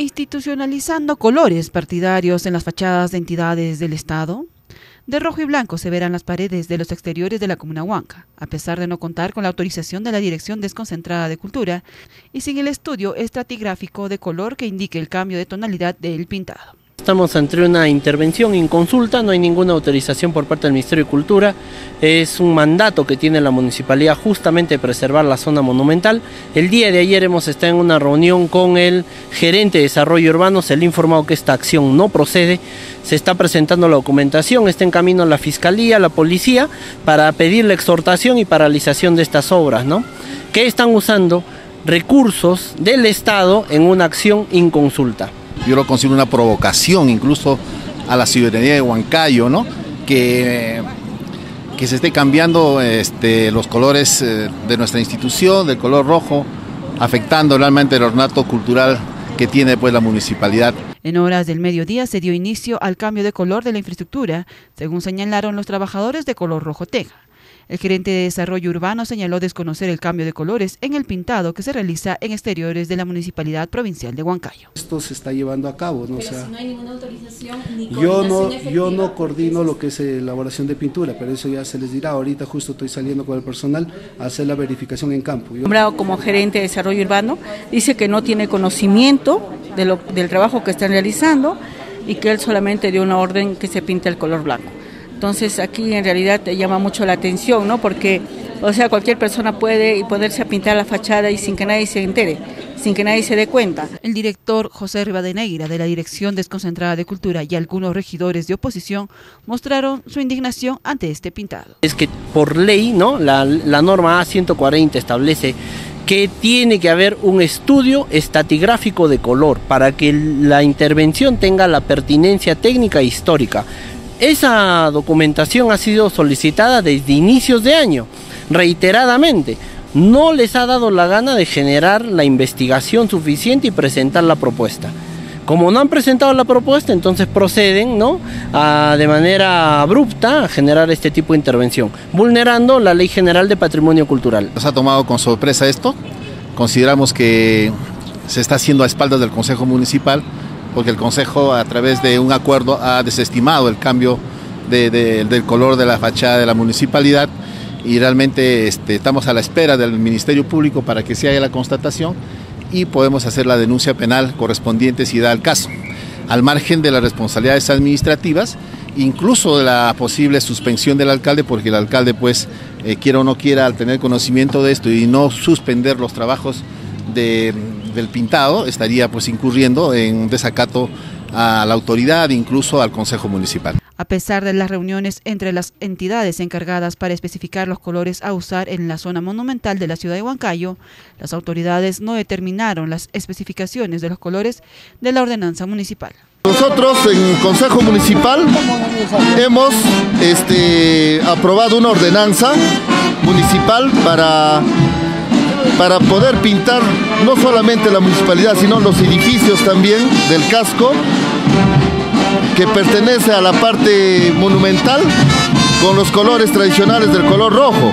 institucionalizando colores partidarios en las fachadas de entidades del Estado. De rojo y blanco se verán las paredes de los exteriores de la comuna Huanca, a pesar de no contar con la autorización de la Dirección Desconcentrada de Cultura y sin el estudio estratigráfico de color que indique el cambio de tonalidad del pintado. Estamos ante una intervención en consulta, no hay ninguna autorización por parte del Ministerio de Cultura, es un mandato que tiene la municipalidad justamente preservar la zona monumental. El día de ayer hemos estado en una reunión con el gerente de desarrollo urbano, se le ha informado que esta acción no procede, se está presentando la documentación, está en camino la fiscalía, la policía, para pedir la exhortación y paralización de estas obras, ¿no? Que están usando recursos del Estado en una acción inconsulta yo lo considero una provocación incluso a la ciudadanía de Huancayo, ¿no? Que, que se esté cambiando este, los colores eh, de nuestra institución, del color rojo, afectando realmente el ornato cultural que tiene pues la municipalidad. En horas del mediodía se dio inicio al cambio de color de la infraestructura, según señalaron los trabajadores de color rojo teja. El gerente de desarrollo urbano señaló desconocer el cambio de colores en el pintado que se realiza en exteriores de la Municipalidad Provincial de Huancayo. Esto se está llevando a cabo, ¿no? Pero si no hay ninguna autorización ni yo no, yo no coordino lo que es elaboración de pintura, pero eso ya se les dirá. Ahorita justo estoy saliendo con el personal a hacer la verificación en campo. Nombrado como gerente de desarrollo urbano, dice que no tiene conocimiento de lo, del trabajo que están realizando y que él solamente dio una orden que se pinte el color blanco. Entonces aquí en realidad te llama mucho la atención, ¿no? Porque, o sea, cualquier persona puede ponerse a pintar la fachada y sin que nadie se entere, sin que nadie se dé cuenta. El director José Rivadeneira de la Dirección Desconcentrada de Cultura y algunos regidores de oposición mostraron su indignación ante este pintado. Es que por ley, ¿no? La, la norma A140 establece que tiene que haber un estudio estatigráfico de color para que la intervención tenga la pertinencia técnica e histórica. Esa documentación ha sido solicitada desde inicios de año, reiteradamente. No les ha dado la gana de generar la investigación suficiente y presentar la propuesta. Como no han presentado la propuesta, entonces proceden ¿no? de manera abrupta a generar este tipo de intervención, vulnerando la Ley General de Patrimonio Cultural. Nos ha tomado con sorpresa esto. Consideramos que se está haciendo a espaldas del Consejo Municipal porque el Consejo a través de un acuerdo ha desestimado el cambio del color de la fachada de la municipalidad y realmente este, estamos a la espera del Ministerio Público para que se haga la constatación y podemos hacer la denuncia penal correspondiente si da el caso, al margen de las responsabilidades administrativas, incluso de la posible suspensión del alcalde, porque el alcalde pues eh, quiera o no quiera al tener conocimiento de esto y no suspender los trabajos del pintado estaría pues incurriendo en desacato a la autoridad, incluso al Consejo Municipal. A pesar de las reuniones entre las entidades encargadas para especificar los colores a usar en la zona monumental de la ciudad de Huancayo, las autoridades no determinaron las especificaciones de los colores de la ordenanza municipal. Nosotros en Consejo Municipal hemos este, aprobado una ordenanza municipal para para poder pintar no solamente la municipalidad, sino los edificios también del casco, que pertenece a la parte monumental, con los colores tradicionales del color rojo.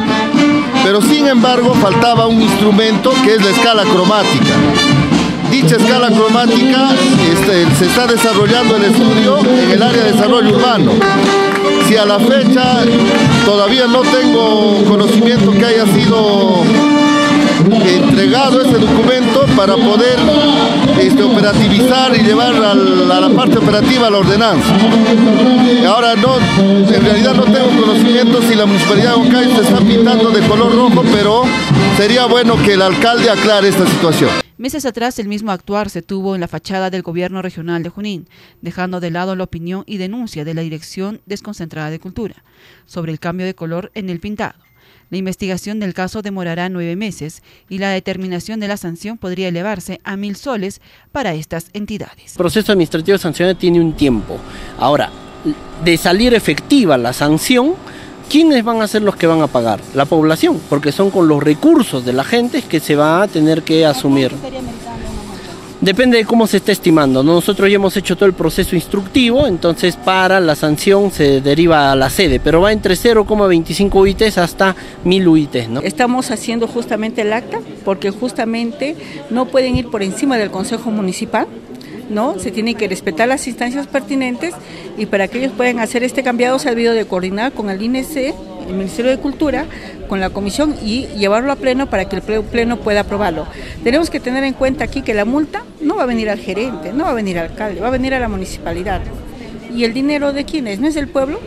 Pero sin embargo faltaba un instrumento que es la escala cromática. Dicha escala cromática este, se está desarrollando el estudio en el área de desarrollo urbano. Si a la fecha todavía no tengo conocimiento que haya sido entregado ese documento para poder este, operativizar y llevar a la, parte operativa la ordenanza. Ahora no, en realidad no tengo conocimiento si la municipalidad de Huancayo se está pintando de color rojo, pero sería bueno que el alcalde aclare esta situación. Meses atrás el mismo actuar se tuvo en la fachada del gobierno regional de Junín, dejando de lado la opinión y denuncia de la Dirección Desconcentrada de Cultura sobre el cambio de color en el pintado. La investigación del caso demorará nueve meses y la determinación de la sanción podría elevarse a mil soles para estas entidades. El proceso administrativo de sanción tiene un tiempo. Ahora, de salir efectiva la sanción, ¿quiénes van a ser los que van a pagar? La población, porque son con los recursos de la gente que se va a tener que asumir. Depende de cómo se esté estimando. Nosotros ya hemos hecho todo el proceso instructivo, entonces para la sanción se deriva a la sede, pero va entre 0,25 UITs hasta 1000 UITs. ¿no? Estamos haciendo justamente el acta porque justamente no pueden ir por encima del Consejo Municipal ¿no? Se tienen que respetar las instancias pertinentes y para que ellos puedan hacer este cambiado se ha debido de coordinar con el INC, el Ministerio de Cultura, con la comisión y llevarlo a pleno para que el pleno pueda aprobarlo. Tenemos que tener en cuenta aquí que la multa va a venir al gerente, no va a venir al alcalde, va a venir a la municipalidad. ¿Y el dinero de quién es? ¿No es del pueblo?